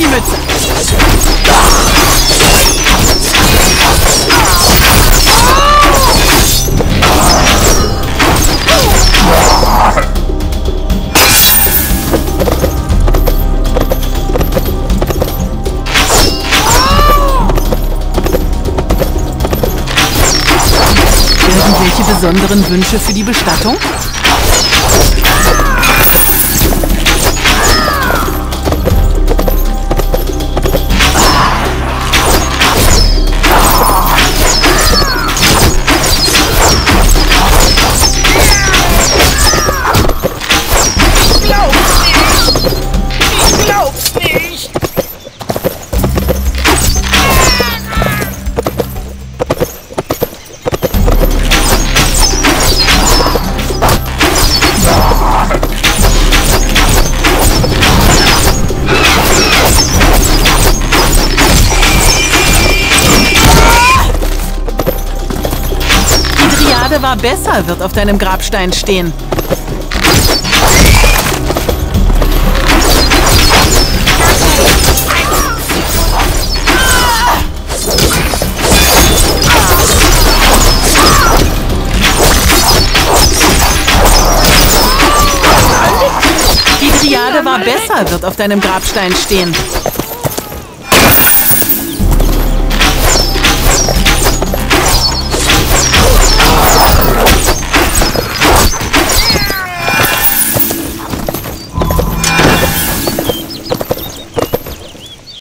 die Mütze. Irgendwelche besonderen Wünsche für die Bestattung? Die Triade war besser, wird auf deinem Grabstein stehen. Die Triade war besser, wird auf deinem Grabstein stehen.